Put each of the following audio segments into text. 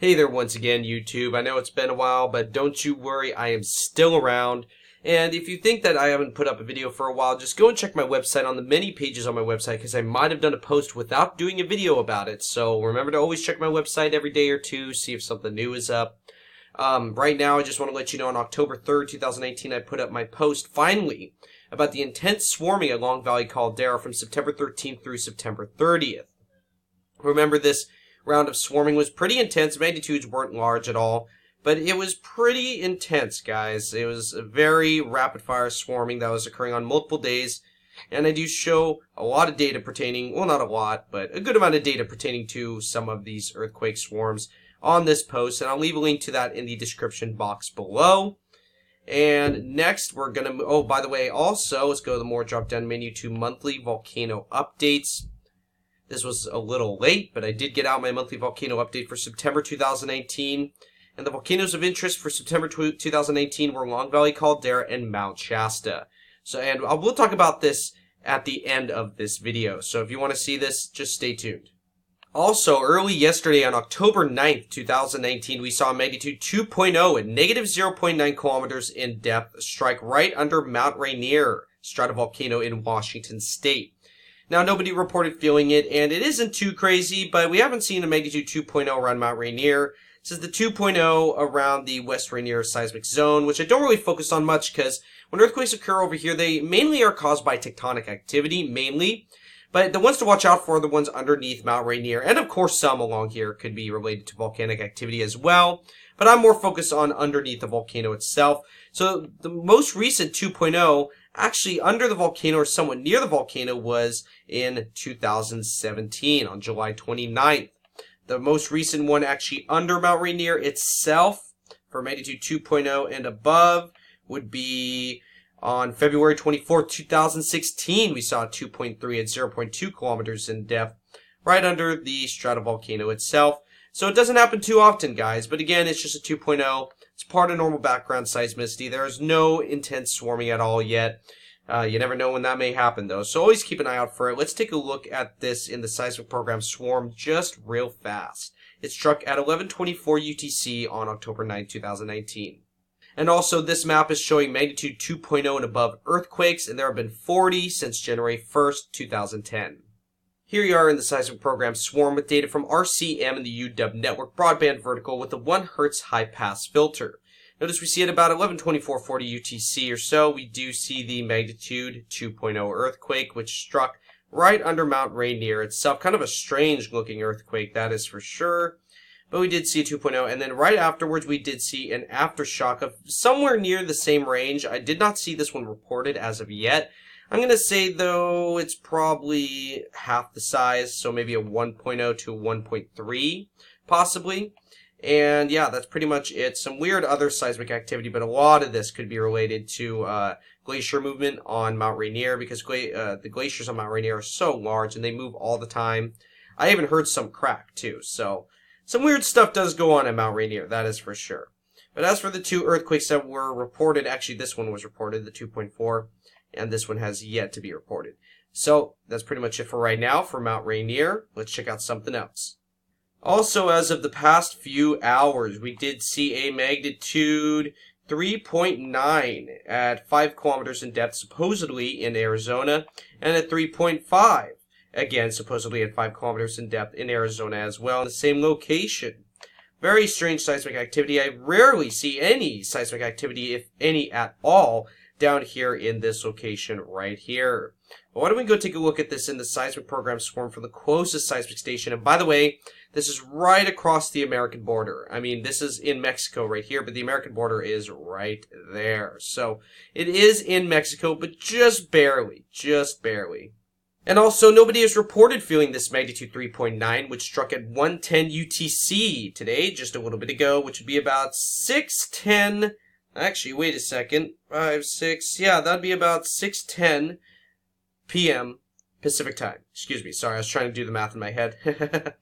Hey there once again, YouTube. I know it's been a while, but don't you worry, I am still around. And if you think that I haven't put up a video for a while, just go and check my website on the many pages on my website because I might have done a post without doing a video about it. So remember to always check my website every day or two, see if something new is up. Um, right now, I just want to let you know on October 3rd, 2018, I put up my post, finally, about the intense swarming at Long Valley Caldera from September 13th through September 30th. Remember this round of swarming was pretty intense. Magnitudes weren't large at all, but it was pretty intense, guys. It was a very rapid fire swarming that was occurring on multiple days. And I do show a lot of data pertaining, well, not a lot, but a good amount of data pertaining to some of these earthquake swarms on this post. And I'll leave a link to that in the description box below. And next, we're going to, oh, by the way, also, let's go to the more drop down menu to monthly volcano updates. This was a little late, but I did get out my monthly volcano update for September 2018. And the volcanoes of interest for September 2018 were Long Valley Caldera and Mount Shasta. So, and uh, I will talk about this at the end of this video. So if you want to see this, just stay tuned. Also, early yesterday on October 9th, 2019, we saw magnitude 2.0 at negative 0.9 kilometers in depth strike right under Mount Rainier stratovolcano in Washington state. Now, nobody reported feeling it, and it isn't too crazy, but we haven't seen a magnitude 2.0 around Mount Rainier. This is the 2.0 around the West Rainier seismic zone, which I don't really focus on much because when earthquakes occur over here, they mainly are caused by tectonic activity, mainly. But the ones to watch out for are the ones underneath Mount Rainier, and of course some along here could be related to volcanic activity as well. But I'm more focused on underneath the volcano itself. So the most recent 2.0 actually under the volcano or somewhat near the volcano was in 2017 on July 29th. The most recent one actually under Mount Rainier itself for magnitude 2.0 and above would be on February 24, 2016. We saw 2.3 at 0.2 kilometers in depth right under the stratovolcano itself. So it doesn't happen too often, guys, but again, it's just a 2.0. It's part of normal background seismicity. There is no intense swarming at all yet. Uh, you never know when that may happen, though. So always keep an eye out for it. Let's take a look at this in the seismic program Swarm just real fast. It struck at 1124 UTC on October 9, 2019. And also, this map is showing magnitude 2.0 and above earthquakes, and there have been 40 since January 1st, 2010. Here you are in the seismic program Swarm with data from RCM and the UW network broadband vertical with a 1 Hz high pass filter. Notice we see at about 112440 UTC or so, we do see the magnitude 2.0 earthquake, which struck right under Mount Rainier itself. Kind of a strange looking earthquake, that is for sure. But we did see a 2.0, and then right afterwards we did see an aftershock of somewhere near the same range. I did not see this one reported as of yet. I'm going to say, though, it's probably half the size, so maybe a 1.0 to 1.3, possibly. And yeah, that's pretty much it. Some weird other seismic activity, but a lot of this could be related to uh, glacier movement on Mount Rainier because gla- uh, the glaciers on Mount Rainier are so large and they move all the time. I even heard some crack too, so some weird stuff does go on at Mount Rainier, that is for sure. But as for the two earthquakes that were reported, actually this one was reported, the 2.4 and this one has yet to be reported. So that's pretty much it for right now for Mount Rainier. Let's check out something else. Also, as of the past few hours, we did see a magnitude 3.9 at 5 kilometers in depth, supposedly in Arizona, and at 3.5, again, supposedly at 5 kilometers in depth in Arizona as well, in the same location. Very strange seismic activity. I rarely see any seismic activity, if any at all, down here in this location right here. But why don't we go take a look at this in the seismic program swarm for the closest seismic station. And by the way, this is right across the American border. I mean, this is in Mexico right here, but the American border is right there. So it is in Mexico, but just barely, just barely. And also, nobody has reported feeling this magnitude 3.9, which struck at 110 UTC today, just a little bit ago, which would be about 610 Actually, wait a second. 5, 6, yeah, that'd be about 6.10 p.m. Pacific time. Excuse me, sorry, I was trying to do the math in my head.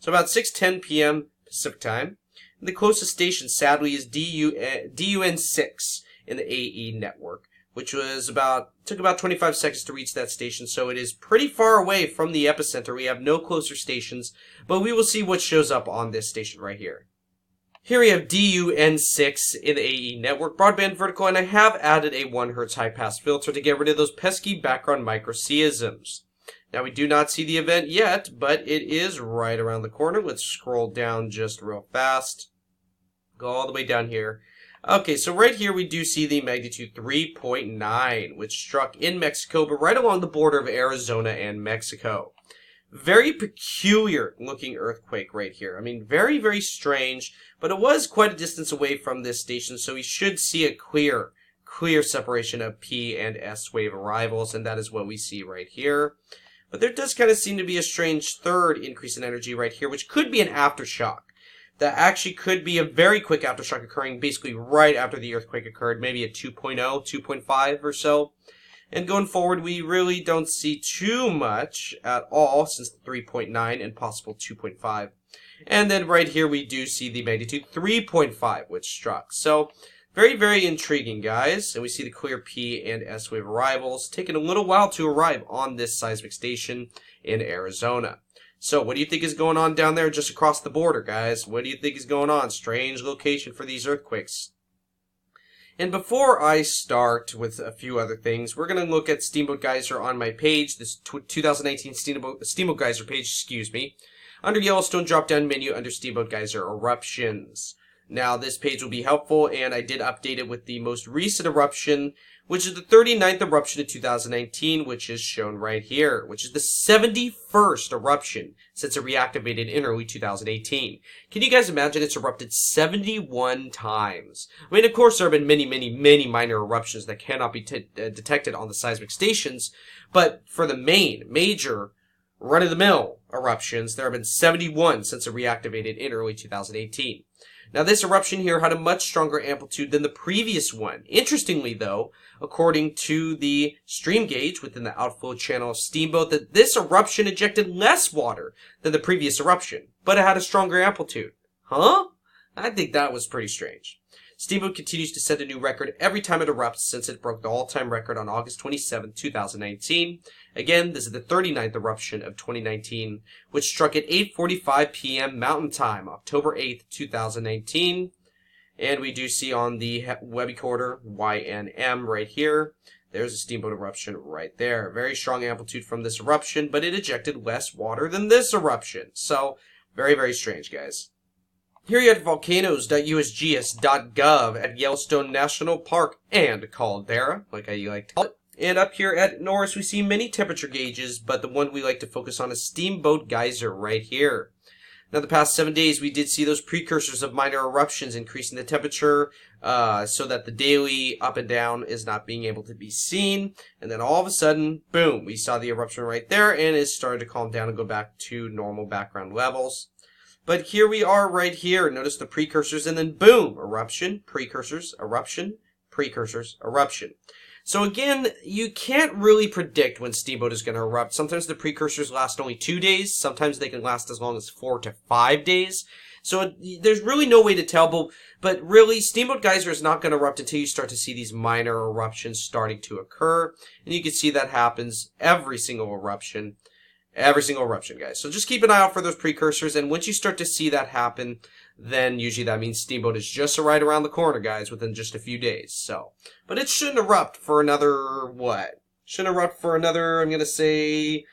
so about 6.10 p.m. Pacific time. The closest station, sadly, is DU, eh, DUN6 in the AE network, which was about, took about 25 seconds to reach that station, so it is pretty far away from the epicenter. We have no closer stations, but we will see what shows up on this station right here. Here we have DUN6 in the AE network broadband vertical, and I have added a 1 Hz high pass filter to get rid of those pesky background microseisms. Now we do not see the event yet, but it is right around the corner. Let's scroll down just real fast. Go all the way down here. Okay, so right here we do see the magnitude 3.9, which struck in Mexico, but right along the border of Arizona and Mexico. Very peculiar looking earthquake right here. I mean, very, very strange, but it was quite a distance away from this station, so we should see a clear, clear separation of P and S wave arrivals, and that is what we see right here. But there does kind of seem to be a strange third increase in energy right here, which could be an aftershock. That actually could be a very quick aftershock occurring basically right after the earthquake occurred, maybe a 2.0, 2.5 or so. And going forward, we really don't see too much at all since the 3.9 and possible 2.5. And then right here, we do see the magnitude 3.5, which struck. So very, very intriguing, guys. And we see the clear P and S wave arrivals, taking a little while to arrive on this seismic station in Arizona. So, what do you think is going on down there just across the border, guys? What do you think is going on? Strange location for these earthquakes. And before I start with a few other things, we're going to look at Steamboat Geyser on my page, this 2018 Steamboat, Steamboat Geyser page, excuse me. Under Yellowstone drop-down menu under Steamboat Geyser Eruptions. Now, this page will be helpful, and I did update it with the most recent eruption, which is the 39th eruption of 2019, which is shown right here, which is the 71st eruption since it reactivated in early 2018. Can you guys imagine it's erupted 71 times? I mean, of course, there have been many, many, many minor eruptions that cannot be uh, detected on the seismic stations, but for the main, major, run-of-the-mill eruptions, there have been 71 since it reactivated in early 2018. Now this eruption here had a much stronger amplitude than the previous one. Interestingly though, according to the stream gauge within the outflow channel Steamboat, that this eruption ejected less water than the previous eruption, but it had a stronger amplitude. Huh? I think that was pretty strange. Steamboat continues to set a new record every time it erupts since it broke the all-time record on August 27, 2019. Again, this is the 39th eruption of 2019, which struck at 8.45 p.m. Mountain Time, October 8, 2019. And we do see on the webicorder, YNM right here, there's a steamboat eruption right there. Very strong amplitude from this eruption, but it ejected less water than this eruption. So, very, very strange, guys. Here have volcanoes.usgs.gov at Yellowstone National Park and Caldera, like I like to call it. And up here at Norris, we see many temperature gauges, but the one we like to focus on is Steamboat Geyser right here. Now, the past seven days, we did see those precursors of minor eruptions increasing the temperature uh, so that the daily up and down is not being able to be seen. And then all of a sudden, boom, we saw the eruption right there, and it started to calm down and go back to normal background levels. But here we are right here. Notice the precursors and then boom, eruption, precursors, eruption, precursors, eruption. So again, you can't really predict when Steamboat is going to erupt. Sometimes the precursors last only two days. Sometimes they can last as long as four to five days. So it, there's really no way to tell, but, but really, Steamboat Geyser is not going to erupt until you start to see these minor eruptions starting to occur. And you can see that happens every single eruption. Every single eruption, guys. So just keep an eye out for those precursors, and once you start to see that happen, then usually that means Steamboat is just right around the corner, guys, within just a few days. So, but it shouldn't erupt for another, what? Shouldn't erupt for another, I'm gonna say,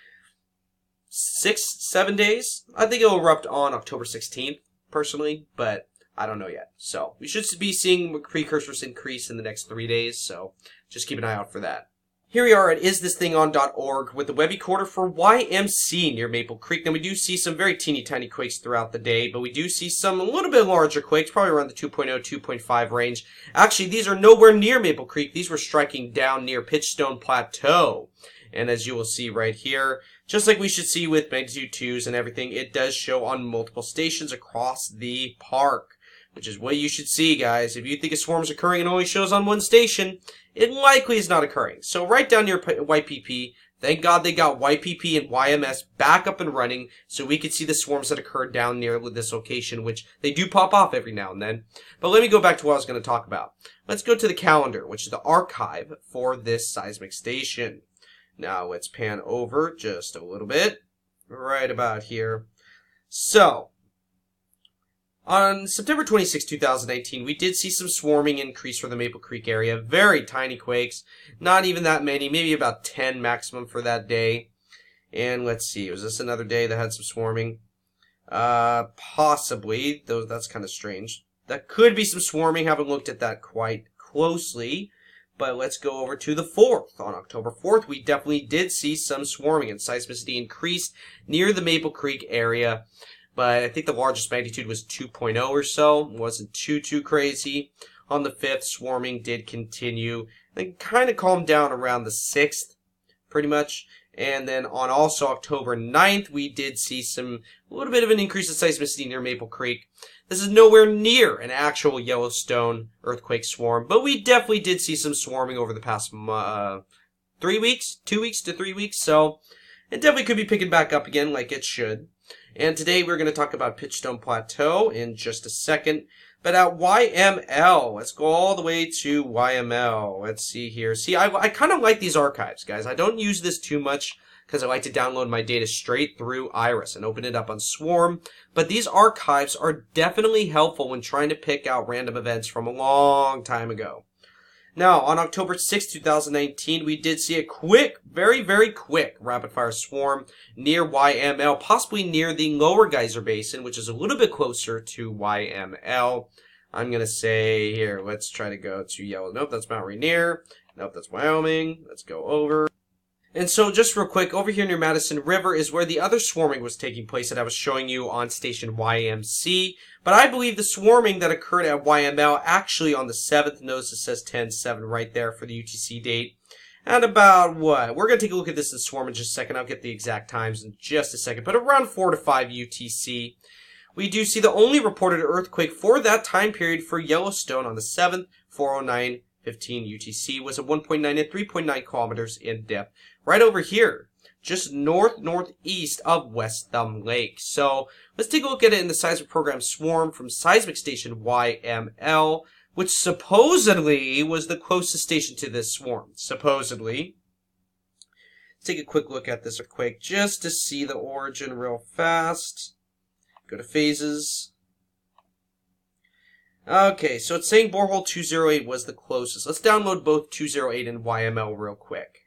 six, seven days? I think it'll erupt on October 16th, personally, but I don't know yet. So, we should be seeing precursors increase in the next three days, so just keep an eye out for that. Here we are at isthisthingon.org with the webicorder for YMC near Maple Creek. Now we do see some very teeny tiny quakes throughout the day, but we do see some a little bit larger quakes, probably around the 2.0, 2.5 range. Actually, these are nowhere near Maple Creek. These were striking down near Pitchstone Plateau. And as you will see right here, just like we should see with magnitude 2s and everything, it does show on multiple stations across the park which is what you should see, guys. If you think a swarm is occurring and only shows on one station, it likely is not occurring. So write down your YPP. Thank God they got YPP and YMS back up and running so we could see the swarms that occurred down near this location, which they do pop off every now and then. But let me go back to what I was going to talk about. Let's go to the calendar, which is the archive for this seismic station. Now let's pan over just a little bit, right about here. So, On September 26, 2018, we did see some swarming increase for the Maple Creek area. Very tiny quakes. Not even that many, maybe about 10 maximum for that day. And let's see, was this another day that had some swarming? Uh, possibly, though that's kind of strange. That could be some swarming, haven't looked at that quite closely. But let's go over to the 4th. On October 4th, we definitely did see some swarming and seismicity increased near the Maple Creek area. But I think the largest magnitude was 2.0 or so. Wasn't too, too crazy. On the 5th, swarming did continue. Then kind of calmed down around the 6th, pretty much. And then on also October 9th, we did see some, a little bit of an increase in seismicity near Maple Creek. This is nowhere near an actual Yellowstone earthquake swarm, but we definitely did see some swarming over the past uh, three weeks, two weeks to three weeks, so it definitely could be picking back up again like it should. And today we're going to talk about Pitchstone Plateau in just a second. But at YML, let's go all the way to YML. Let's see here. See, I, I kind of like these archives, guys. I don't use this too much because I like to download my data straight through Iris and open it up on Swarm. But these archives are definitely helpful when trying to pick out random events from a long time ago. Now, on October 6, 2019, we did see a quick, very, very quick rapid fire swarm near YML, possibly near the lower geyser basin, which is a little bit closer to YML. I'm to say here, let's try to go to yellow. Nope, that's Mount Rainier. Nope, that's Wyoming. Let's go over. And so just real quick, over here near Madison River is where the other swarming was taking place that I was showing you on station YMC. But I believe the swarming that occurred at YML actually on the 7th, notice it says 10-7 right there for the UTC date. At about what? We're going to take a look at this in swarm in just a second. I'll get the exact times in just a second. But around 4 to 5 UTC. We do see the only reported earthquake for that time period for Yellowstone on the 7th, 409 15 UTC was at 1.9 and 3.9 kilometers in depth. Right over here, just north northeast of West Thumb Lake. So let's take a look at it in the seismic program Swarm from seismic station YML, which supposedly was the closest station to this swarm. Supposedly. Let's take a quick look at this quick just to see the origin real fast. Go to phases. Okay, so it's saying borehole 208 was the closest. Let's download both 208 and YML real quick.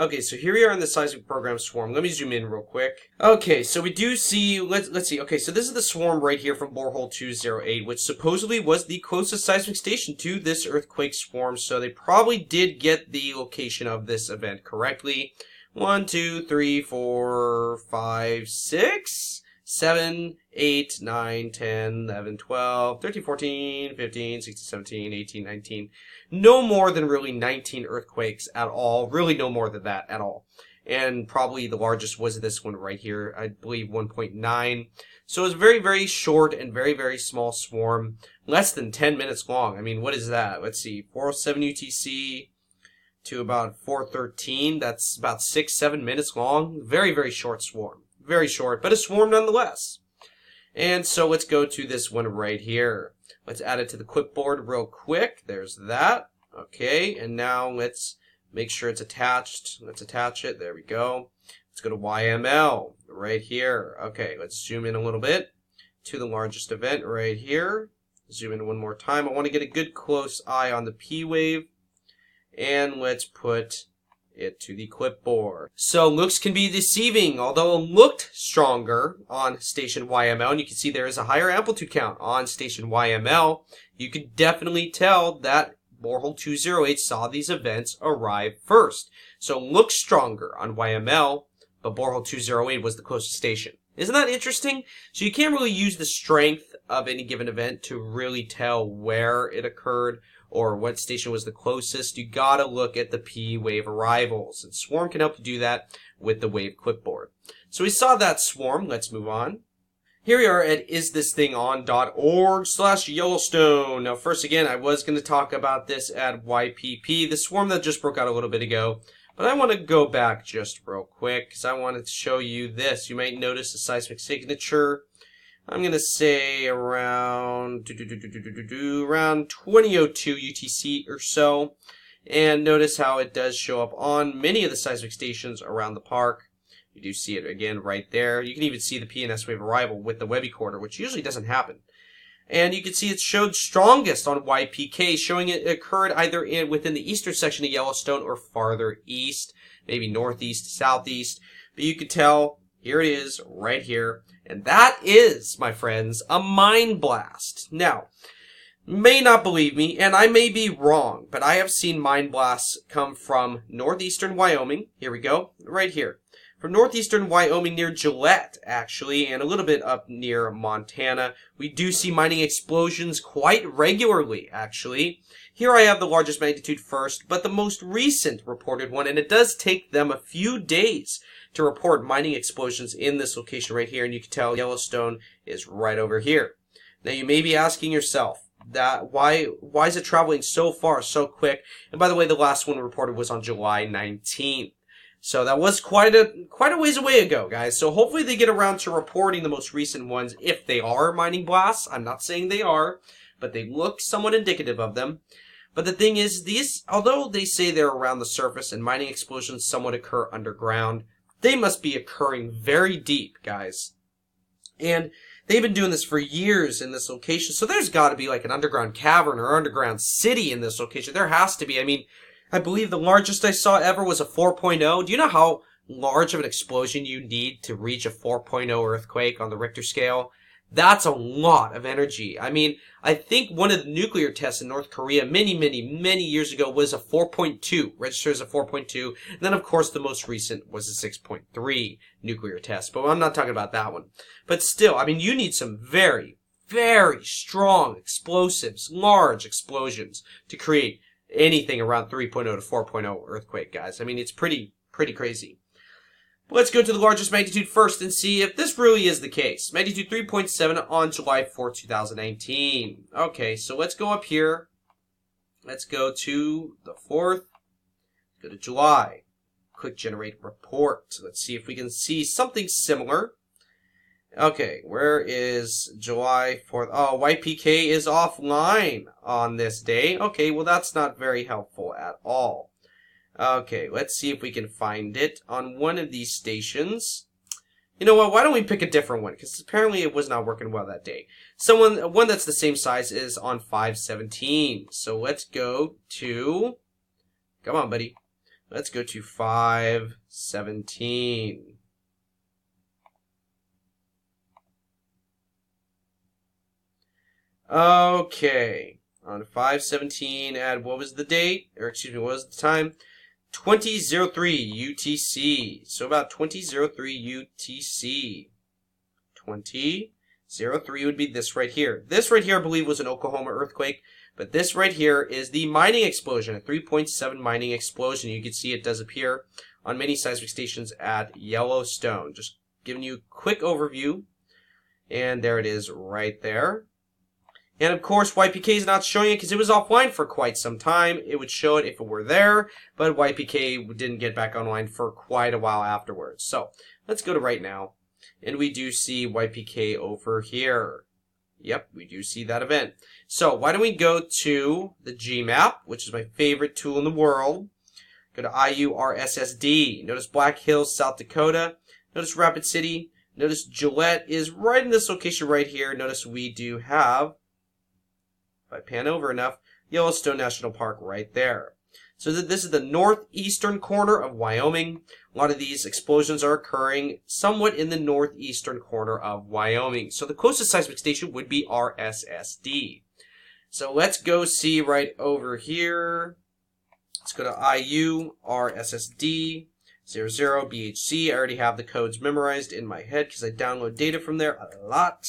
Okay, so here we are in the seismic program swarm. Let me zoom in real quick. Okay, so we do see, let's, let's see. Okay, so this is the swarm right here from borehole 208, which supposedly was the closest seismic station to this earthquake swarm. So they probably did get the location of this event correctly. One, two, three, four, five, six. 7, 8, 9, 10, 11, 12, 13, 14, 15, 16, 17, 18, 19. No more than really 19 earthquakes at all. Really no more than that at all. And probably the largest was this one right here. I believe 1.9. So it's very, very short and very, very small swarm. Less than 10 minutes long. I mean, what is that? Let's see. 407 UTC to about 413. That's about 6, 7 minutes long. Very, very short swarm. Very short, but a swarm nonetheless. And so let's go to this one right here. Let's add it to the clipboard real quick. There's that. Okay, and now let's make sure it's attached. Let's attach it. There we go. Let's go to YML right here. Okay, let's zoom in a little bit to the largest event right here. Zoom in one more time. I want to get a good close eye on the P wave. And let's put it to the clipboard. So looks can be deceiving, although it looked stronger on station YML, and you can see there is a higher amplitude count on station YML, you can definitely tell that borehole 208 saw these events arrive first. So looks stronger on YML, but borehole 208 was the closest station. Isn't that interesting? So you can't really use the strength of any given event to really tell where it occurred or what station was the closest, you gotta look at the P wave arrivals. And Swarm can help you do that with the wave clipboard. So we saw that Swarm. Let's move on. Here we are at isthisthingon.org slash Yellowstone. Now, first again, I was going to talk about this at YPP, the swarm that just broke out a little bit ago. But I want to go back just real quick because I wanted to show you this. You might notice a seismic signature I'm going to say around, around 2002 UTC or so. And notice how it does show up on many of the seismic stations around the park. You do see it again right there. You can even see the PNS wave arrival with the webicorder, which usually doesn't happen. And you can see it showed strongest on YPK, showing it occurred either in within the eastern section of Yellowstone or farther east, maybe northeast, southeast. But you could tell, here it is, right here. And that is, my friends, a mind blast. Now, may not believe me, and I may be wrong, but I have seen mind blasts come from northeastern Wyoming. Here we go, right here. From northeastern Wyoming near Gillette, actually, and a little bit up near Montana. We do see mining explosions quite regularly, actually. Here I have the largest magnitude first, but the most recent reported one, and it does take them a few days to report mining explosions in this location right here, and you can tell Yellowstone is right over here. Now you may be asking yourself, that why why is it traveling so far so quick? And by the way, the last one reported was on July 19th. So that was quite a quite a ways away ago, guys. So hopefully they get around to reporting the most recent ones if they are mining blasts. I'm not saying they are, but they look somewhat indicative of them. But the thing is, these although they say they're around the surface and mining explosions somewhat occur underground, they must be occurring very deep, guys. And they've been doing this for years in this location. So there's got to be like an underground cavern or underground city in this location. There has to be. I mean, I believe the largest I saw ever was a 4.0. Do you know how large of an explosion you need to reach a 4.0 earthquake on the Richter scale? That's a lot of energy. I mean, I think one of the nuclear tests in North Korea many, many, many years ago was a 4.2, registered as a 4.2. And then, of course, the most recent was a 6.3 nuclear test. But I'm not talking about that one. But still, I mean, you need some very, very strong explosives, large explosions to create anything around 3.0 to 4.0 earthquake, guys. I mean, it's pretty, pretty crazy. Let's go to the largest magnitude first and see if this really is the case. Magnitude 3.7 on July 4, 2019. Okay, so let's go up here. Let's go to the 4th. Go to July. Quick generate report. Let's see if we can see something similar. Okay, where is July 4th? Oh, YPK is offline on this day. Okay, well that's not very helpful at all. Okay, let's see if we can find it on one of these stations. You know what? Why don't we pick a different one? Because apparently it was not working well that day. Someone, one that's the same size is on 517. So let's go to, come on, buddy. Let's go to 517. Okay. On 517, add what was the date? Or excuse me, what was the time? 2003 UTC. So about 2003 UTC. 2003 would be this right here. This right here, I believe, was an Oklahoma earthquake. But this right here is the mining explosion, a 3.7 mining explosion. You can see it does appear on many seismic stations at Yellowstone. Just giving you a quick overview. And there it is right there. And of course, YPK is not showing it because it was offline for quite some time. It would show it if it were there, but YPK didn't get back online for quite a while afterwards. So let's go to right now. And we do see YPK over here. Yep, we do see that event. So why don't we go to the GMAP, which is my favorite tool in the world. Go to IURSSD. Notice Black Hills, South Dakota. Notice Rapid City. Notice Gillette is right in this location right here. Notice we do have if I pan over enough, Yellowstone National Park right there. So this is the northeastern corner of Wyoming. A lot of these explosions are occurring somewhat in the northeastern corner of Wyoming. So the closest seismic station would be RSSD. So let's go see right over here. Let's go to IU RSSD 00 BHC. I already have the codes memorized in my head because I download data from there a lot.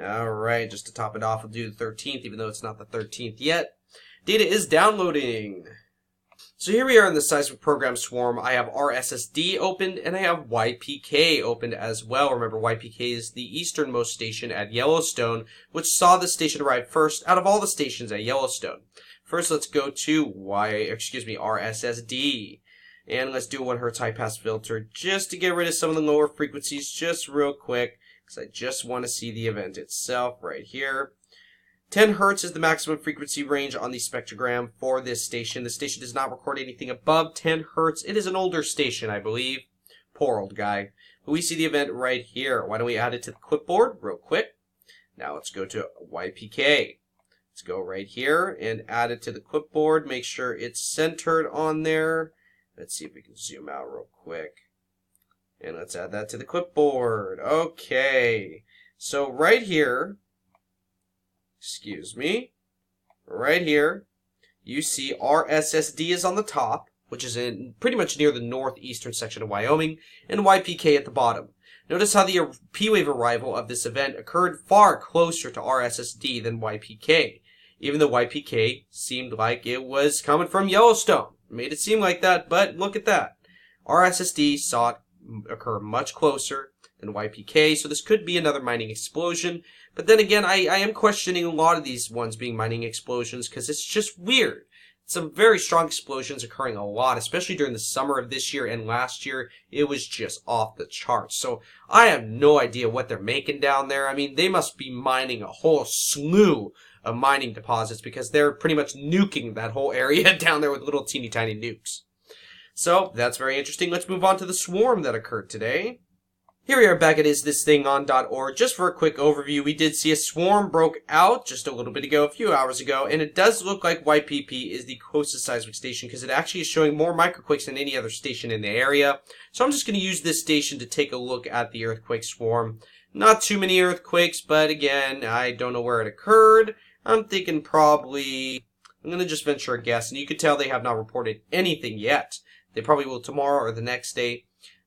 Alright, just to top it off, we'll do the 13th, even though it's not the 13th yet. Data is downloading. So here we are in the seismic program swarm. I have RSSD opened and I have YPK opened as well. Remember, YPK is the easternmost station at Yellowstone, which saw the station arrive first out of all the stations at Yellowstone. First, let's go to Y, excuse me, RSSD. And let's do a 1 hertz high pass filter just to get rid of some of the lower frequencies just real quick because I just want to see the event itself right here. 10 hertz is the maximum frequency range on the spectrogram for this station. The station does not record anything above 10 hertz. It is an older station, I believe. Poor old guy. But we see the event right here. Why don't we add it to the clipboard real quick? Now let's go to YPK. Let's go right here and add it to the clipboard. Make sure it's centered on there. Let's see if we can zoom out real quick. And let's add that to the clipboard. Okay. So right here, excuse me, right here, you see RSSD is on the top, which is in pretty much near the northeastern section of Wyoming, and YPK at the bottom. Notice how the P-wave arrival of this event occurred far closer to RSSD than YPK, even though YPK seemed like it was coming from Yellowstone. Made it seem like that, but look at that. RSSD saw it occur much closer than YPK, so this could be another mining explosion. But then again, I, I am questioning a lot of these ones being mining explosions because it's just weird. Some very strong explosions occurring a lot, especially during the summer of this year and last year. It was just off the charts. So I have no idea what they're making down there. I mean, they must be mining a whole slew of mining deposits because they're pretty much nuking that whole area down there with little teeny tiny nukes. So that's very interesting. Let's move on to the swarm that occurred today. Here we are back at isthisthing.org. Just for a quick overview, we did see a swarm broke out just a little bit ago, a few hours ago, and it does look like YPP is the closest seismic station because it actually is showing more microquakes than any other station in the area. So I'm just going to use this station to take a look at the earthquake swarm. Not too many earthquakes, but again, I don't know where it occurred. I'm thinking probably, I'm going to just venture a guess, and you could tell they have not reported anything yet. They probably will tomorrow or the next day.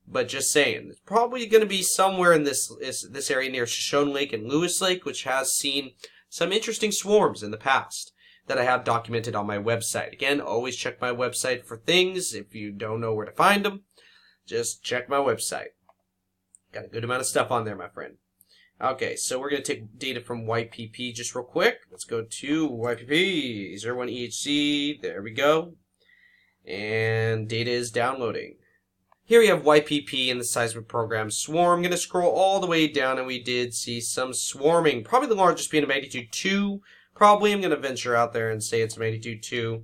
But just saying, it's probably going to be somewhere in this, this this area near Shoshone Lake and Lewis Lake, which has seen some interesting swarms in the past that I have documented on my website. Again, always check my website for things. If you don't know where to find them, just check my website. Got a good amount of stuff on there, my friend. Okay, so we're going to take data from YPP just real quick. Let's go to YPP, 01EHC. There we go. And data is downloading. Here we have YPP and the seismic program Swarm. I'm going to scroll all the way down and we did see some swarming. Probably the largest being a magnitude 2. Probably I'm going to venture out there and say it's a magnitude 2.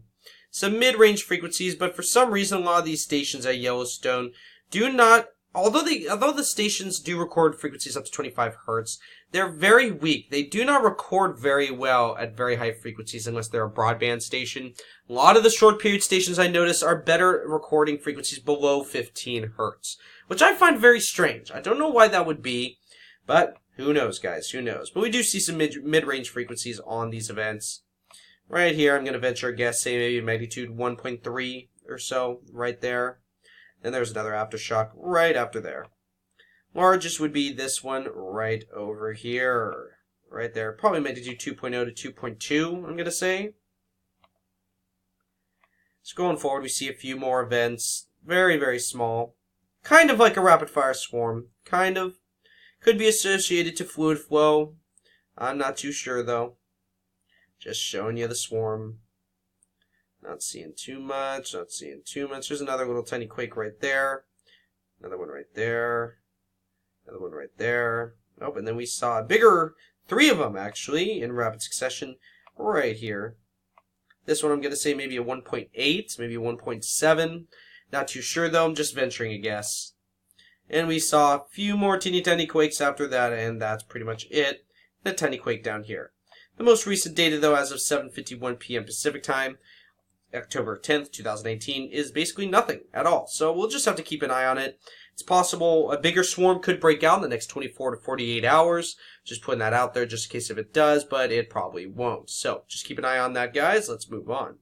Some mid-range frequencies, but for some reason a lot of these stations at Yellowstone do not although although the stations do record frequencies up to 25 hertz, they're very weak. They do not record very well at very high frequencies unless they're a broadband station. A lot of the short period stations I notice are better recording frequencies below 15 hertz, which I find very strange. I don't know why that would be, but who knows, guys? Who knows? But we do see some mid mid-range frequencies on these events. Right here, I'm going to venture a guess, say maybe magnitude 1.3 or so, right there. Then there's another aftershock right after there. Largest would be this one right over here. Right there. Probably magnitude 2.0 to 2.2, I'm going to say. So going forward, we see a few more events. Very, very small. Kind of like a rapid fire swarm. Kind of. Could be associated to fluid flow. I'm not too sure, though. Just showing you the swarm. Not seeing too much, not seeing too much. There's another little tiny quake right there. Another one right there. Another one right there. Oh, and then we saw a bigger, three of them actually, in rapid succession, right here. This one I'm going to say maybe a 1.8, maybe 1.7. Not too sure though, I'm just venturing a guess. And we saw a few more teeny tiny quakes after that, and that's pretty much it. The tiny quake down here. The most recent data though, as of 7.51 p.m. Pacific time, October 10th, 2018, is basically nothing at all. So we'll just have to keep an eye on it. It's possible a bigger swarm could break out in the next 24 to 48 hours. Just putting that out there just in case if it does, but it probably won't. So just keep an eye on that, guys. Let's move on.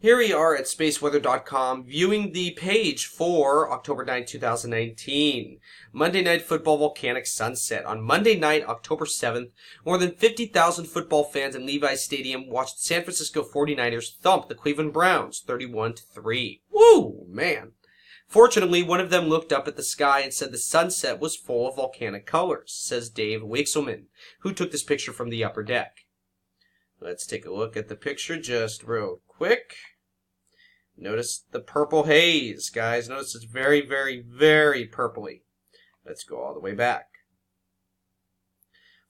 Here we are at spaceweather.com viewing the page for October 9, 2019. Monday Night Football Volcanic Sunset. On Monday night, October 7th, more than 50,000 football fans in Levi's Stadium watched San Francisco 49ers thump the Cleveland Browns 31 3. Woo, man. Fortunately, one of them looked up at the sky and said the sunset was full of volcanic colors, says Dave Weixelman, who took this picture from the upper deck. Let's take a look at the picture just real quick. Notice the purple haze, guys. Notice it's very, very, very purpley. Let's go all the way back.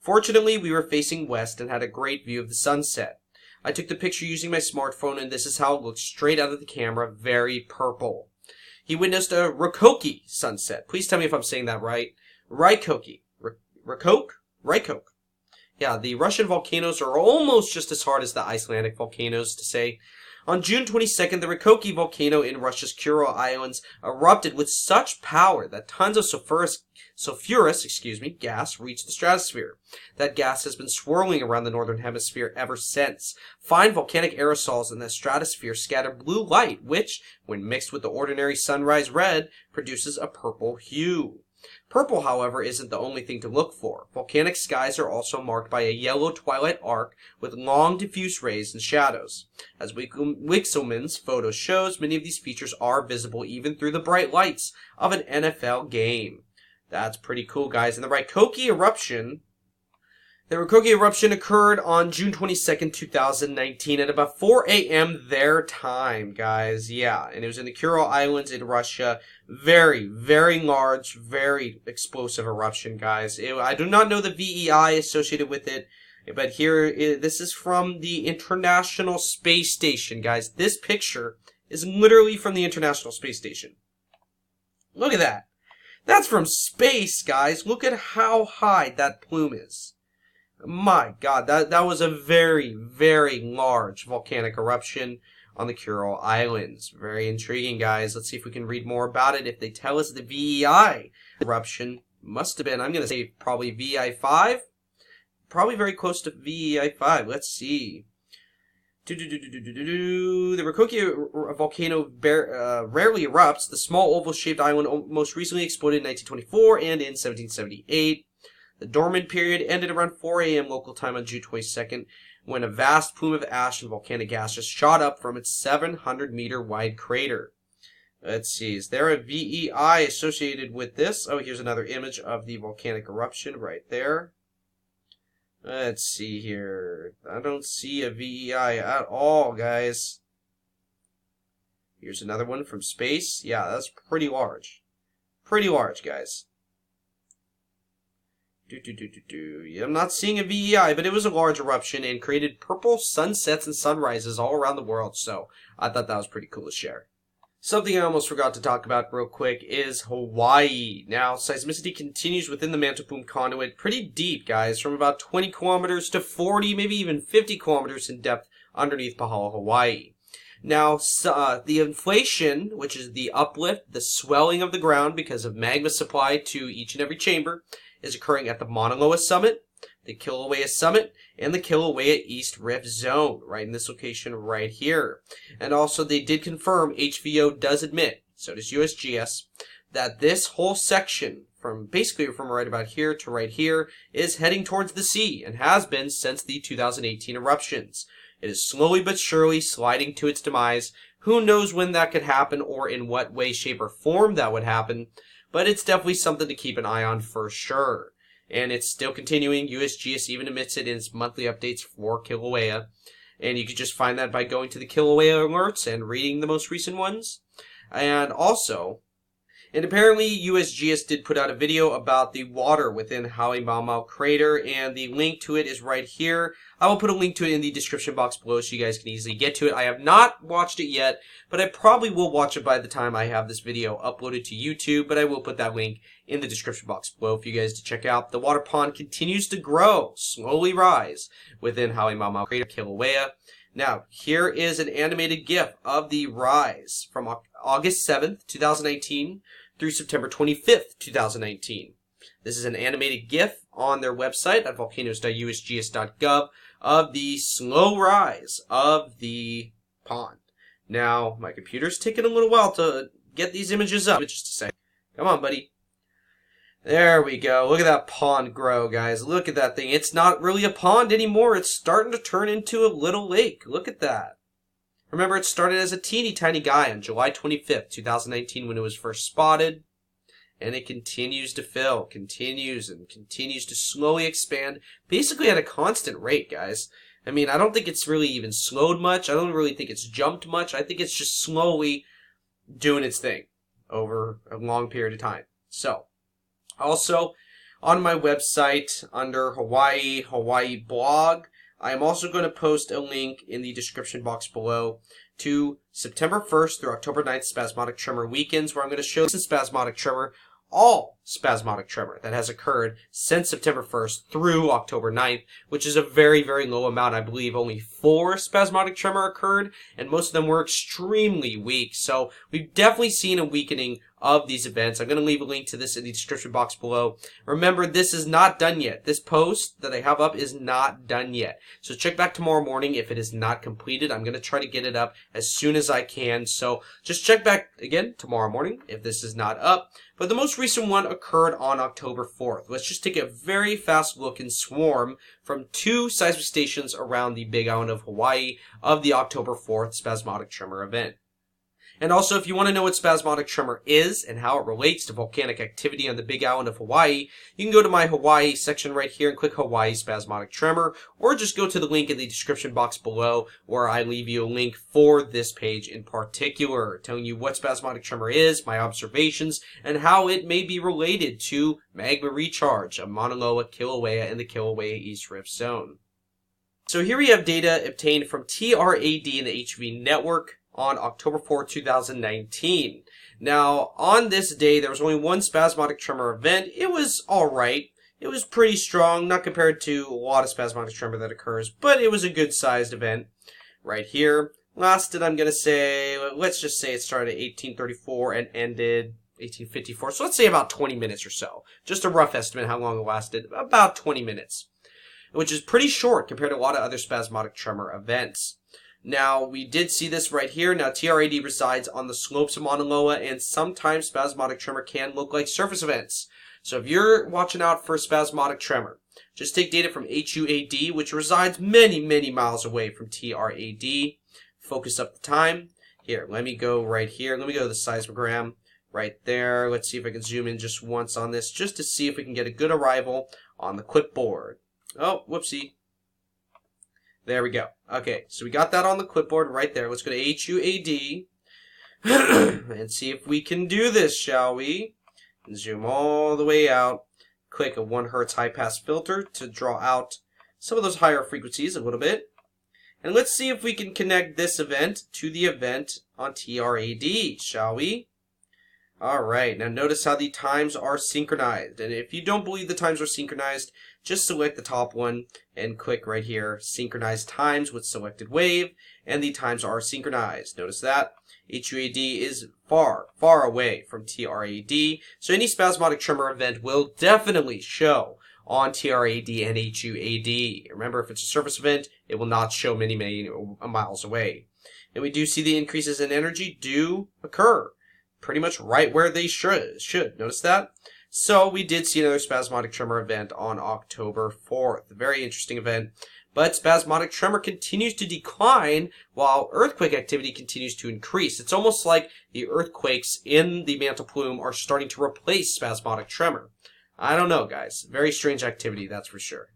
Fortunately, we were facing west and had a great view of the sunset. I took the picture using my smartphone and this is how it looked straight out of the camera, very purple. He witnessed a Rakoki sunset. Please tell me if I'm saying that right. Raikoki. Rakoke? Raikoke. Yeah, the Russian volcanoes are almost just as hard as the Icelandic volcanoes, to say. On June 22nd, the Rokkoki volcano in Russia's Kuril Islands erupted with such power that tons of sulfurous, sulfurous excuse me, gas reached the stratosphere. That gas has been swirling around the northern hemisphere ever since. Fine volcanic aerosols in the stratosphere scatter blue light, which, when mixed with the ordinary sunrise red, produces a purple hue. Purple, however, isn't the only thing to look for. Volcanic skies are also marked by a yellow twilight arc with long diffuse rays and shadows. As Weixelman's photo shows, many of these features are visible even through the bright lights of an NFL game. That's pretty cool, guys. And the Rokkoki eruption the Rokkoki eruption occurred on June 22nd, 2019 at about 4 a.m. their time, guys. Yeah, and it was in the Kuril Islands in Russia. Very, very large, very explosive eruption, guys. It, I do not know the VEI associated with it, but here, this is from the International Space Station, guys. This picture is literally from the International Space Station. Look at that. That's from space, guys. Look at how high that plume is. My God, that, that was a very, very large volcanic eruption on the Kuril Islands. Very intriguing, guys. Let's see if we can read more about it. If they tell us the VEI eruption must have been, I'm going to say probably VEI 5. Probably very close to VEI 5. Let's see. The Rokkoki volcano bear, uh, rarely erupts. The small oval-shaped island most recently exploded in 1924 and in 1778. The dormant period ended around 4 a.m. local time on June 22nd when a vast plume of ash and volcanic gases shot up from its 700 meter wide crater. Let's see, is there a VEI associated with this? Oh, here's another image of the volcanic eruption right there. Let's see here. I don't see a VEI at all, guys. Here's another one from space. Yeah, that's pretty large. Pretty large, guys. Do, do, do, do, do. I'm not seeing a VEI, but it was a large eruption and created purple sunsets and sunrises all around the world, so I thought that was pretty cool to share. Something I almost forgot to talk about real quick is Hawaii. Now, seismicity continues within the mantle plume conduit pretty deep, guys, from about 20 kilometers to 40, maybe even 50 kilometers in depth underneath Pahala, Hawaii. Now, uh, the inflation, which is the uplift, the swelling of the ground because of magma supply to each and every chamber, is occurring at the Mauna Loa Summit, the Kilauea Summit, and the Kilauea East Rift Zone, right in this location right here. And also, they did confirm HVO does admit, so does USGS, that this whole section from basically from right about here to right here is heading towards the sea and has been since the 2018 eruptions. It is slowly but surely sliding to its demise. Who knows when that could happen or in what way, shape, or form that would happen, but it's definitely something to keep an eye on for sure. And it's still continuing. USGS even admits it in its monthly updates for Kilauea. And you can just find that by going to the Kilauea alerts and reading the most recent ones. And also, and apparently USGS did put out a video about the water within Halemaumau crater, and the link to it is right here. I will put a link to it in the description box below so you guys can easily get to it. I have not watched it yet, but I probably will watch it by the time I have this video uploaded to YouTube, but I will put that link in the description box below for you guys to check out. The water pond continues to grow, slowly rise, within Halemaumau crater Kilauea. Now, here is an animated GIF of the rise from August 7th, 2019 through September 25th, 2019. This is an animated GIF on their website at volcanoes.usgs.gov of the slow rise of the pond. Now, my computer's taking a little while to get these images up. Just to say, come on, buddy. There we go. Look at that pond grow, guys. Look at that thing. It's not really a pond anymore. It's starting to turn into a little lake. Look at that. Remember, it started as a teeny tiny guy on July 25th, 2019 when it was first spotted. And it continues to fill, continues and continues to slowly expand, basically at a constant rate, guys. I mean, I don't think it's really even slowed much. I don't really think it's jumped much. I think it's just slowly doing its thing over a long period of time. So, also, on my website under Hawaii, Hawaii blog, I am also going to post a link in the description box below to September 1st through October 9th spasmodic tremor weakens where I'm going to show some spasmodic tremor all spasmodic tremor that has occurred since September 1st through October 9th, which is a very, very low amount. I believe only four spasmodic tremor occurred, and most of them were extremely weak. So we've definitely seen a weakening of these events. I'm going to leave a link to this in the description box below. Remember, this is not done yet. This post that I have up is not done yet. So check back tomorrow morning if it is not completed. I'm going to try to get it up as soon as I can. So just check back again tomorrow morning if this is not up. But the most recent one occurred on October 4th. Let's just take a very fast look and Swarm from two seismic stations around the Big Island of Hawaii of the October 4th spasmodic tremor event. And also, if you want to know what spasmodic tremor is and how it relates to volcanic activity on the Big Island of Hawaii, you can go to my Hawaii section right here and click Hawaii spasmodic tremor, or just go to the link in the description box below where I leave you a link for this page in particular, telling you what spasmodic tremor is, my observations, and how it may be related to magma recharge of Mauna Loa, Kilauea, and the Kilauea East Rift Zone. So here we have data obtained from TRAD and the HV network on October 4, 2019. Now, on this day, there was only one spasmodic tremor event. It was alright. It was pretty strong, not compared to a lot of spasmodic tremor that occurs, but it was a good sized event right here. Lasted, I'm going to say, let's just say it started at 1834 and ended 1854. So let's say about 20 minutes or so. Just a rough estimate how long it lasted. About 20 minutes. Which is pretty short compared to a lot of other spasmodic tremor events. Now, we did see this right here. Now, TRAD resides on the slopes of Mauna Loa, and sometimes spasmodic tremor can look like surface events. So if you're watching out for spasmodic tremor, just take data from HUAD, which resides many, many miles away from TRAD. Focus up the time. Here, let me go right here. Let me go to the seismogram right there. Let's see if I can zoom in just once on this, just to see if we can get a good arrival on the clipboard. Oh, whoopsie. There we go. Okay, so we got that on the clipboard right there. Let's go to HUAD and see if we can do this, shall we? Zoom all the way out. Click a 1 hertz high pass filter to draw out some of those higher frequencies a little bit. And let's see if we can connect this event to the event on TRAD, shall we? Alright, now notice how the times are synchronized. And if you don't believe the times are synchronized, just select the top one and click right here, synchronize times with selected wave, and the times are synchronized. Notice that. HUAD is far, far away from TRAD, so any spasmodic tremor event will definitely show on TRAD and HUAD. Remember, if it's a surface event, it will not show many, many miles away. And we do see the increases in energy do occur pretty much right where they should. should. Notice that? So we did see another spasmodic tremor event on October 4th. Very interesting event. But spasmodic tremor continues to decline while earthquake activity continues to increase. It's almost like the earthquakes in the mantle plume are starting to replace spasmodic tremor. I don't know, guys. Very strange activity, that's for sure.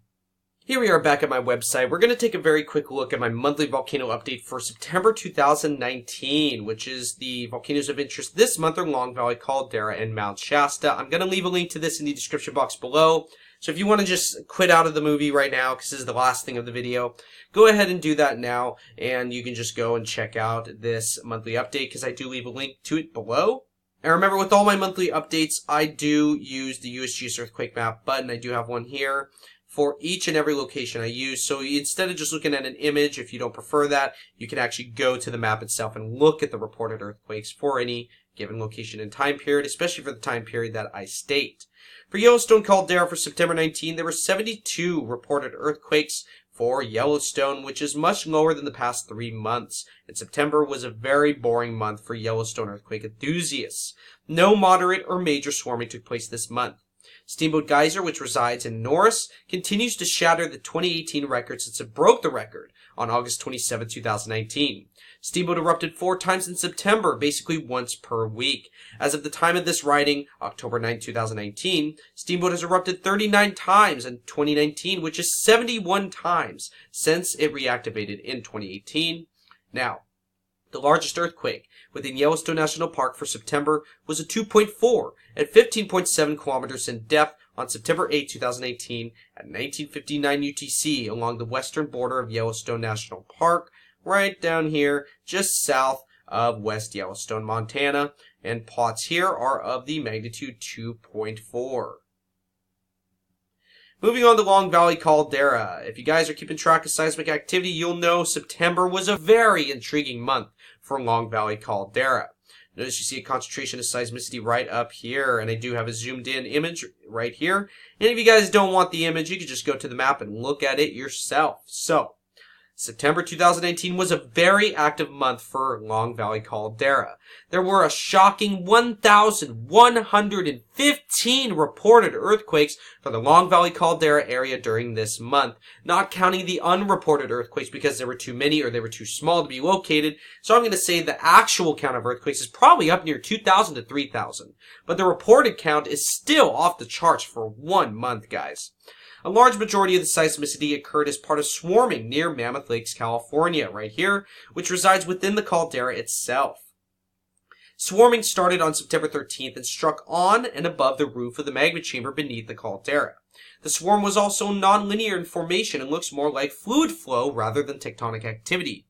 Here we are back at my website. We're going to take a very quick look at my monthly volcano update for September 2019, which is the volcanoes of interest this month are Long Valley Caldera and Mount Shasta. I'm going to leave a link to this in the description box below. So if you want to just quit out of the movie right now, because this is the last thing of the video, go ahead and do that now, and you can just go and check out this monthly update, because I do leave a link to it below. And remember, with all my monthly updates, I do use the USGS Earthquake Map button. I do have one here for each and every location I use. So instead of just looking at an image, if you don't prefer that, you can actually go to the map itself and look at the reported earthquakes for any given location and time period, especially for the time period that I state. For Yellowstone Caldera for September 19, there were 72 reported earthquakes for Yellowstone, which is much lower than the past three months. And September was a very boring month for Yellowstone earthquake enthusiasts. No moderate or major swarming took place this month. Steamboat Geyser, which resides in Norris, continues to shatter the 2018 record since it broke the record on August 27, 2019. Steamboat erupted four times in September, basically once per week. As of the time of this writing, October 9, 2019, Steamboat has erupted 39 times in 2019, which is 71 times since it reactivated in 2018. Now, the largest earthquake within Yellowstone National Park for September was a 2.4 at 15.7 kilometers in depth on September 8, 2018 at 1959 UTC along the western border of Yellowstone National Park, right down here, just south of West Yellowstone, Montana, and plots here are of the magnitude 2.4. Moving on to Long Valley Caldera. If you guys are keeping track of seismic activity, you'll know September was a very intriguing month for Long Valley Caldera. Notice you see a concentration of seismicity right up here, and I do have a zoomed in image right here. And if you guys don't want the image, you can just go to the map and look at it yourself. So, September 2019 was a very active month for Long Valley Caldera. There were a shocking 1,115 reported earthquakes for the Long Valley Caldera area during this month, not counting the unreported earthquakes because there were too many or they were too small to be located. So I'm going to say the actual count of earthquakes is probably up near 2,000 to 3,000. But the reported count is still off the charts for one month, guys. A large majority of the seismicity occurred as part of swarming near Mammoth Lakes, California, right here, which resides within the caldera itself. Swarming started on September 13th and struck on and above the roof of the magma chamber beneath the caldera. The swarm was also nonlinear in formation and looks more like fluid flow rather than tectonic activity.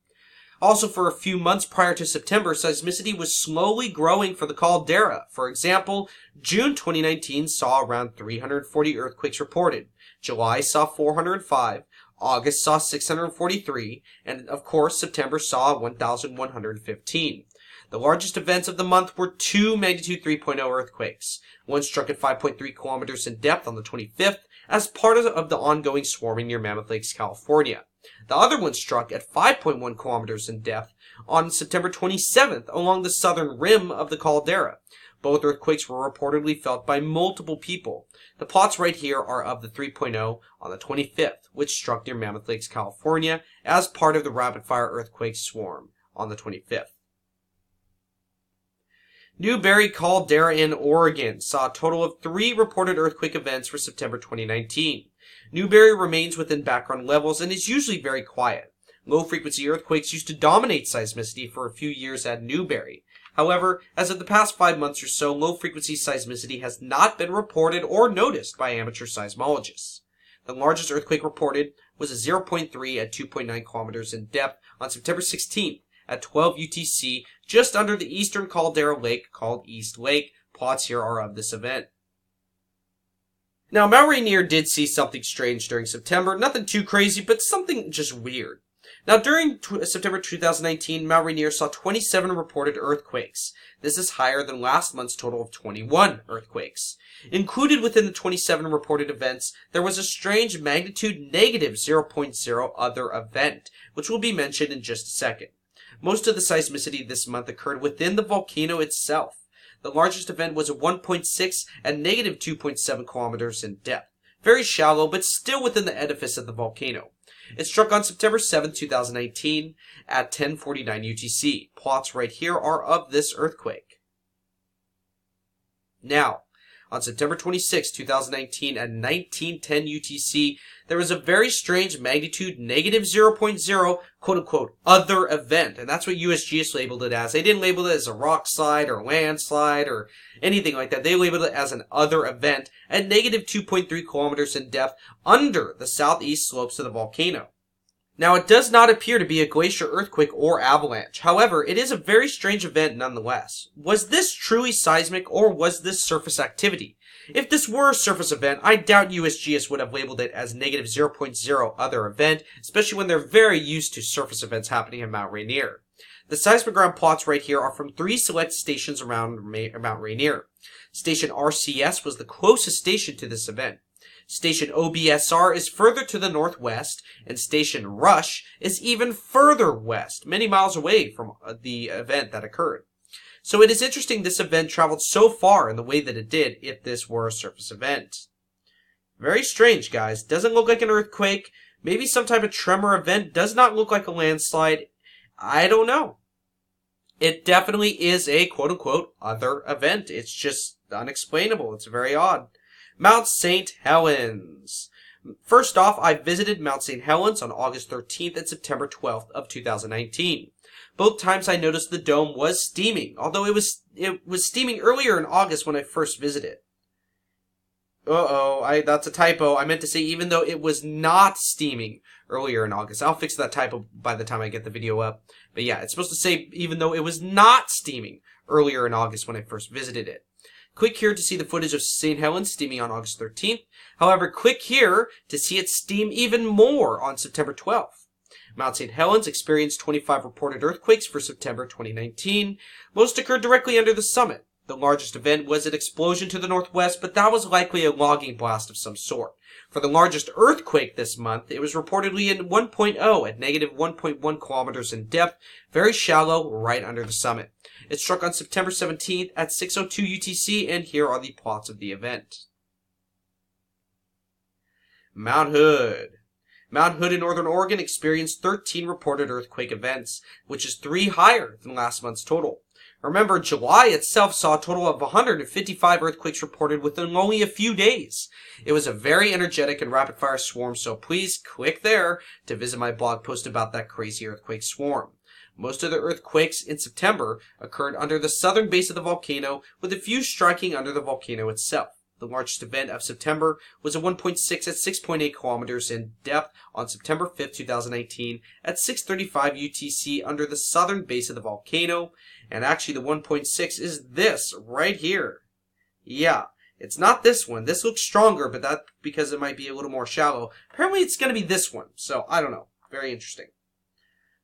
Also, for a few months prior to September, seismicity was slowly growing for the caldera. For example, June 2019 saw around 340 earthquakes reported. July saw 405, August saw 643, and of course September saw 1,115. The largest events of the month were two magnitude 3.0 earthquakes. One struck at 5.3 kilometers in depth on the 25th as part of the ongoing swarming near Mammoth Lakes, California. The other one struck at 5.1 kilometers in depth on September 27th along the southern rim of the caldera. Both earthquakes were reportedly felt by multiple people. The plots right here are of the 3.0 on the 25th, which struck near Mammoth Lakes, California, as part of the rapid fire earthquake swarm on the 25th. Newberry Caldera in Oregon saw a total of three reported earthquake events for September 2019. Newberry remains within background levels and is usually very quiet. Low frequency earthquakes used to dominate seismicity for a few years at Newberry. However, as of the past five months or so, low frequency seismicity has not been reported or noticed by amateur seismologists. The largest earthquake reported was a 0.3 at 2.9 kilometers in depth on September 16th at 12 UTC just under the eastern caldera lake called East Lake. Plots here are of this event. Now, Mount Rainier did see something strange during September. Nothing too crazy, but something just weird. Now, during t- uh, September 2019, Mount Rainier saw 27 reported earthquakes. This is higher than last month's total of 21 earthquakes. Included within the 27 reported events, there was a strange magnitude negative 0.0 other event, which will be mentioned in just a second. Most of the seismicity this month occurred within the volcano itself. The largest event was a 1.6 and negative 2.7 kilometers in depth. Very shallow, but still within the edifice of the volcano. It struck on September 7, 2019 at 1049 UTC. Plots right here are of this earthquake. Now, on September 26, 2019 at 1910 UTC, there was a very strange magnitude negative 0.0 quote unquote other event. And that's what USGS labeled it as. They didn't label it as a rock slide or landslide or anything like that. They labeled it as an other event at negative 2.3 kilometers in depth under the southeast slopes of the volcano. Now, it does not appear to be a glacier earthquake or avalanche. However, it is a very strange event nonetheless. Was this truly seismic or was this surface activity? If this were a surface event, I doubt USGS would have labeled it as negative 0.0 other event, especially when they're very used to surface events happening in Mount Rainier. The seismogram plots right here are from three select stations around Mount Rainier. Station RCS was the closest station to this event. Station OBSR is further to the northwest, and Station Rush is even further west, many miles away from uh, the event that occurred. So it is interesting this event traveled so far in the way that it did if this were a surface event. Very strange, guys. Doesn't look like an earthquake. Maybe some type of tremor event. Does not look like a landslide. I don't know. It definitely is a quote unquote other event. It's just unexplainable. It's very odd. Mount St. Helens. First off, I visited Mount St. Helens on August 13th and September 12th of 2019. Both times I noticed the dome was steaming, although it was it was steaming earlier in August when I first visited. Uh-oh, I that's a typo. I meant to say even though it was not steaming earlier in August. I'll fix that typo by the time I get the video up. But yeah, it's supposed to say even though it was not steaming earlier in August when I first visited it. Click here to see the footage of St. Helens steaming on August 13th. However, click here to see it steam even more on September 12th. Mount St. Helens experienced 25 reported earthquakes for September 2019. Most occurred directly under the summit. The largest event was an explosion to the northwest, but that was likely a logging blast of some sort. For the largest earthquake this month, it was reportedly in 1.0 at negative 1.1 kilometers in depth, very shallow, right under the summit. It struck on September 17th at 6.02 UTC, and here are the plots of the event. Mount Hood. Mount Hood in northern Oregon experienced 13 reported earthquake events, which is three higher than last month's total. Remember, July itself saw a total of 155 earthquakes reported within only a few days. It was a very energetic and rapid fire swarm, so please click there to visit my blog post about that crazy earthquake swarm. Most of the earthquakes in September occurred under the southern base of the volcano, with a few striking under the volcano itself. The largest event of September was a 1.6 at 6.8 kilometers in depth on September 5, 2019 at 635 UTC under the southern base of the volcano. And actually the 1.6 is this right here. Yeah, it's not this one. This looks stronger, but that's because it might be a little more shallow. Apparently it's going to be this one. So I don't know. Very interesting.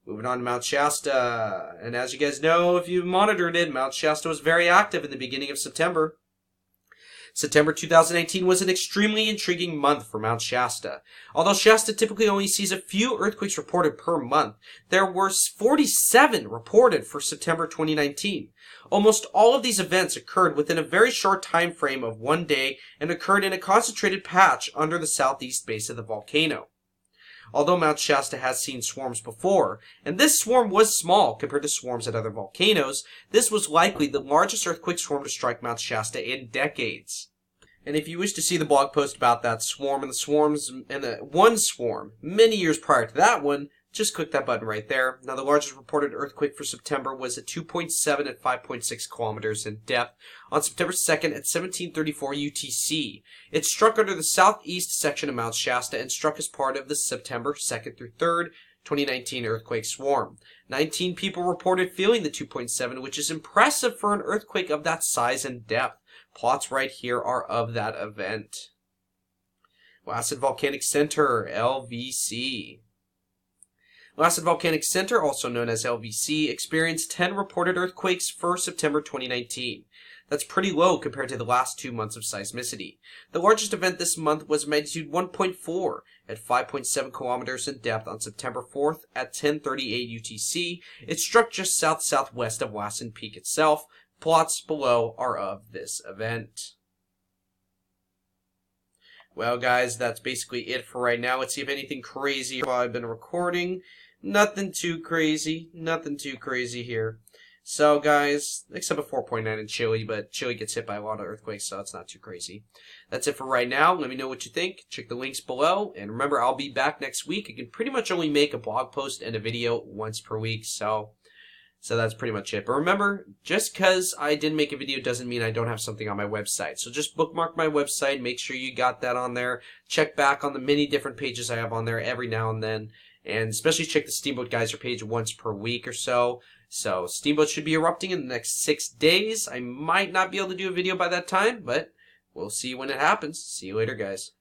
Moving on to Mount Shasta. And as you guys know, if you've monitored it, Mount Shasta was very active in the beginning of September. September 2018 was an extremely intriguing month for Mount Shasta. Although Shasta typically only sees a few earthquakes reported per month, there were 47 reported for September 2019. Almost all of these events occurred within a very short time frame of one day and occurred in a concentrated patch under the southeast base of the volcano. Although Mount Shasta has seen swarms before, and this swarm was small compared to swarms at other volcanoes, this was likely the largest earthquake swarm to strike Mount Shasta in decades. And if you wish to see the blog post about that swarm and the swarms and the one swarm many years prior to that one, just click that button right there. Now, the largest reported earthquake for September was at 2.7 at 5.6 kilometers in depth on September 2nd at 1734 UTC. It struck under the southeast section of Mount Shasta and struck as part of the September 2nd through 3rd 2019 earthquake swarm. 19 people reported feeling the 2.7, which is impressive for an earthquake of that size and depth. Plots right here are of that event. Lassen Volcanic Center, LVC. Lassen Volcanic Center, also known as LVC, experienced 10 reported earthquakes for September 2019. That's pretty low compared to the last two months of seismicity. The largest event this month was magnitude 1.4 at 5.7 kilometers in depth on September 4th at 10:38 UTC. It struck just south-southwest of Lassen Peak itself. Plots below are of this event. Well, guys, that's basically it for right now. Let's see if anything crazy I've been recording. Nothing too crazy. Nothing too crazy here. So, guys, except a 4.9 in Chile, but Chile gets hit by a lot of earthquakes, so it's not too crazy. That's it for right now. Let me know what you think. Check the links below. And remember, I'll be back next week. I can pretty much only make a blog post and a video once per week, so... So that's pretty much it. But remember, just because I didn't make a video doesn't mean I don't have something on my website. So just bookmark my website, make sure you got that on there. Check back on the many different pages I have on there every now and then and especially check the Steamboat Geyser page once per week or so. So Steamboat should be erupting in the next six days. I might not be able to do a video by that time, but we'll see when it happens. See you later, guys.